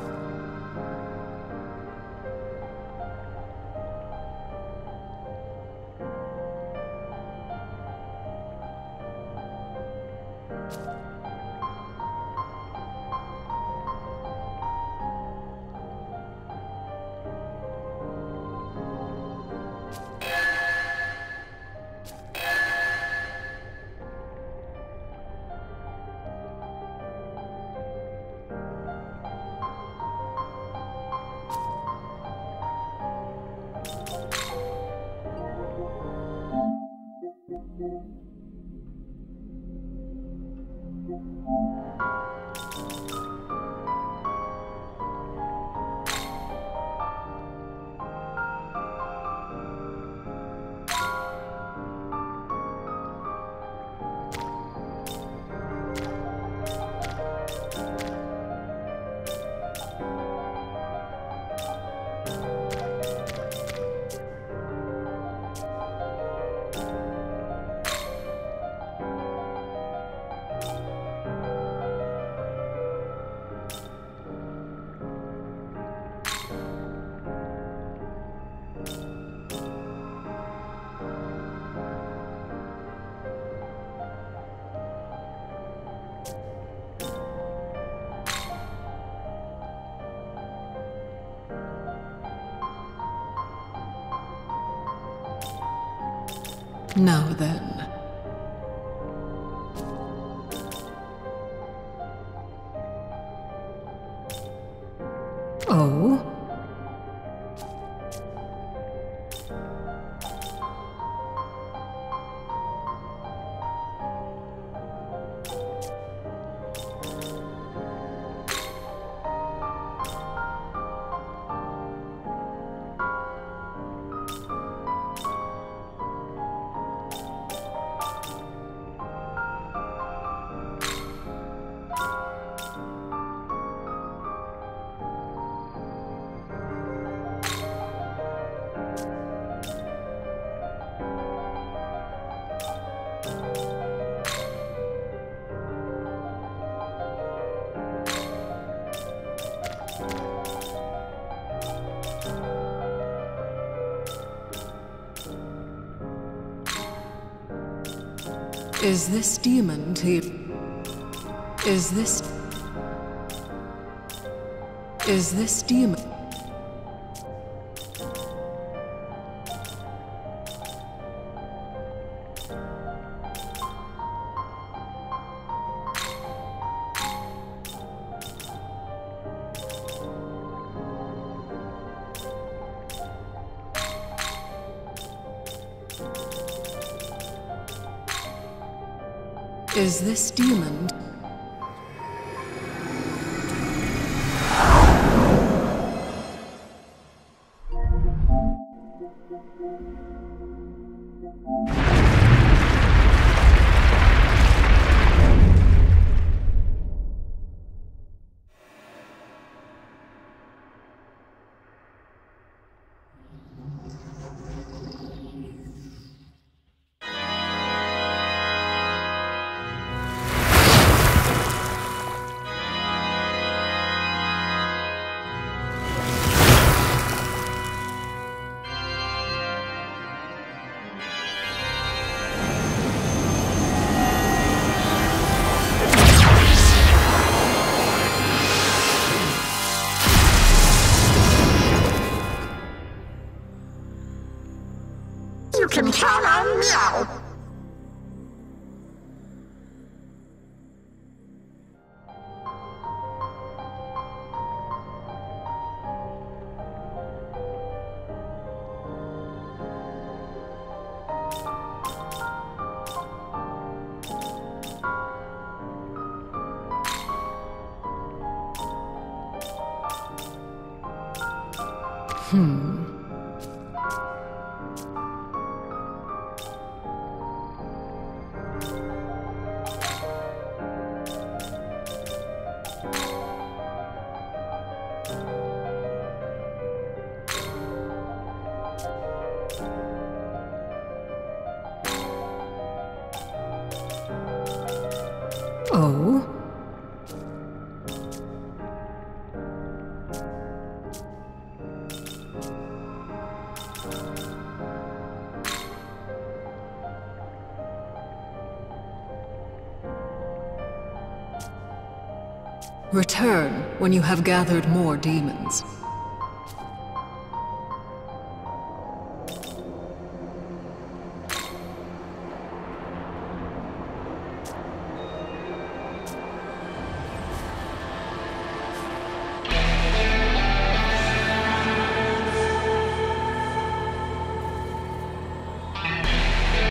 you Música Now then. Oh? Is this demon. Is this... Is this demon... Is this demon... 品超难秒。Hmm. Oh? Return when you have gathered more demons.